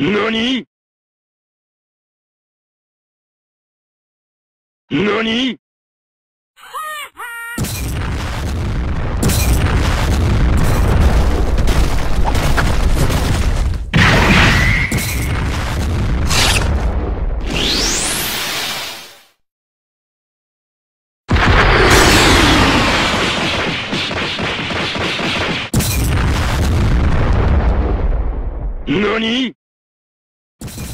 何？何？何？you